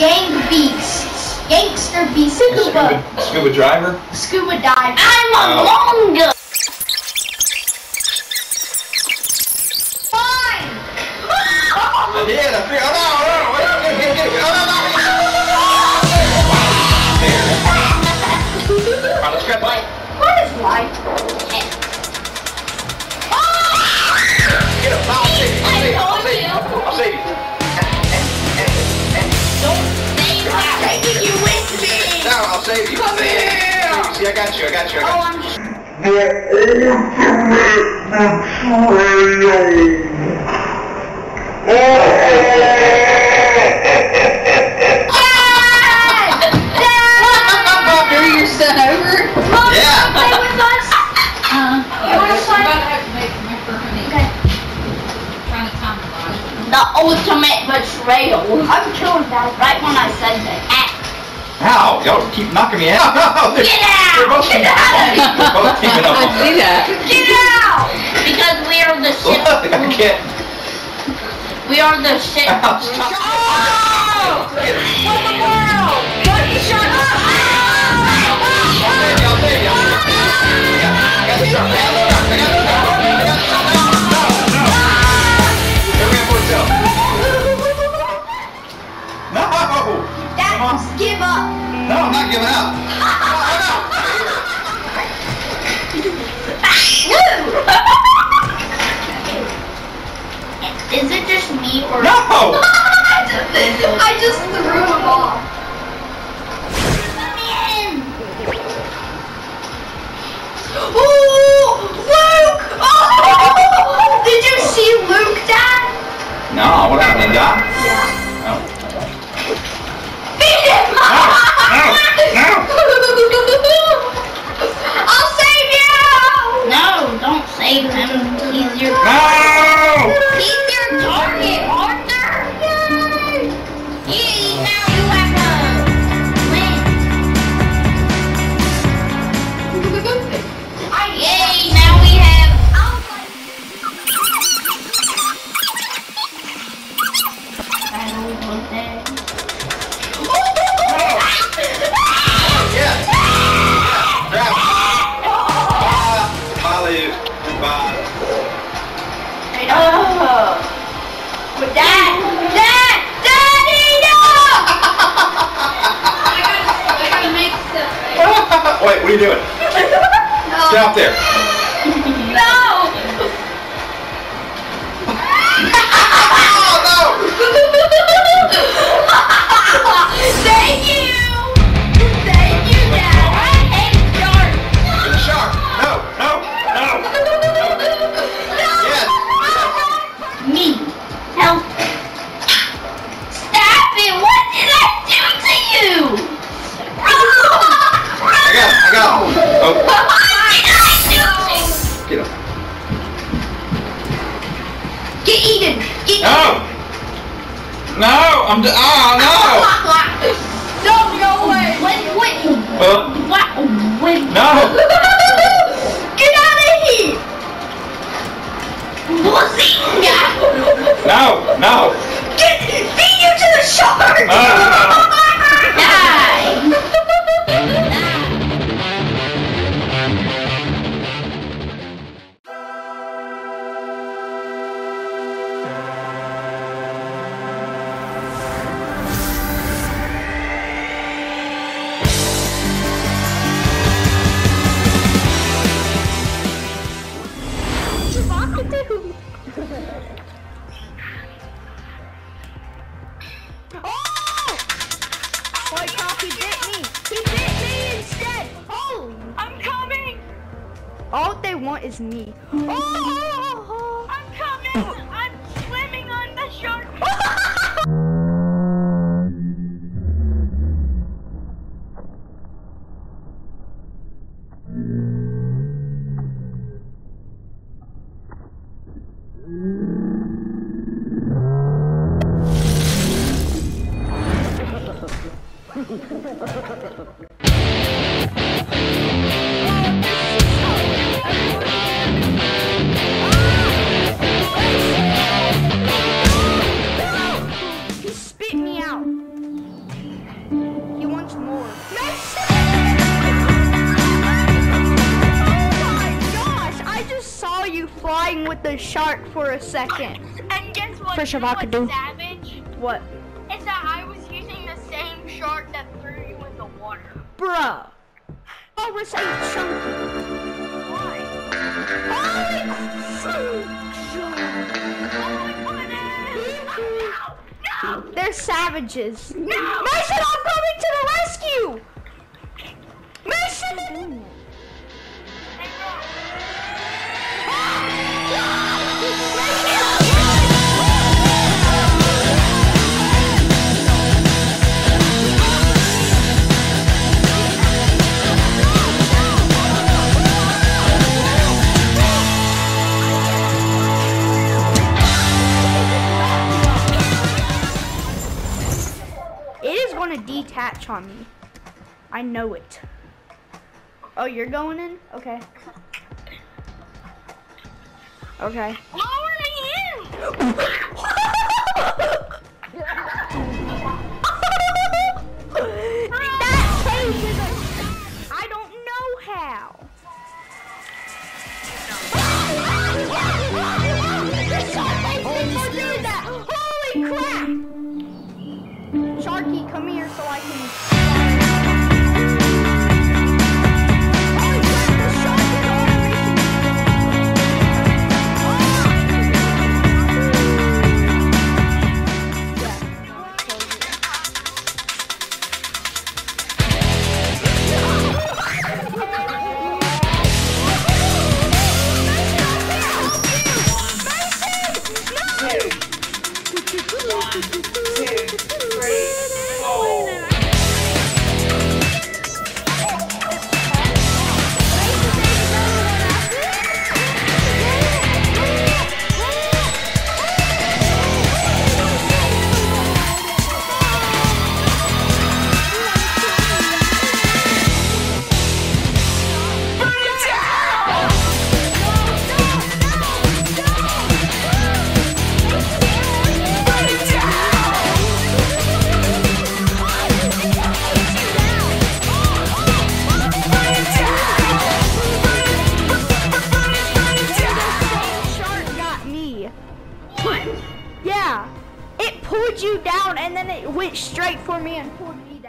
beast. Gangster beast. Scuba, Scuba. scuba driver? Scuba dive. I'm a Oh. longa. Fine. I got you! I got you! I got Oh, you! I'm just. Dad! Are you over? Yeah. play with us. Uh, You wanna play? Okay. the ultimate betrayal. I'm killing Dad. Right when I said that. Ow! Y'all keep knocking me out! Get out! They're both Get out! They're both teaming up. on me. that. Get out! Because we are the ship. Look, I can't. We are the ship. Ow, stop. Get. What the world? Lucky shot. I'll save you! I'll save you! I'll save you. I got- I Giving up. Wait, what are you doing? Get out there. No! Oh, Thank you! I got him. I. Oh, What did I do to you? get him. Get Eden! Get No! No! I'm. d- Ah, No, no way! Wait, wait. no! All they want is me. Oh! oh you flying with the shark for a second. And guess what? You of know what's Akadu. savage? What? Is that I was using the same shark that threw you in the water. Bruh. Oh, we're saying chunky. Why? Oh, They're savages. No! Mason, I'm coming to the rescue! Detach on me. I know it. Oh, you're going in? Okay. Okay. Lower me in! come here so I can. Holy for me and pulled me